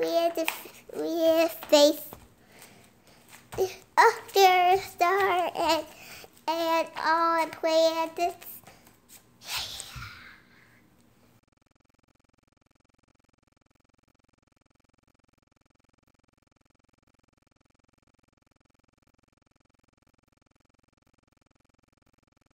weird, weird face. Oh, there's a star and, and all the planets.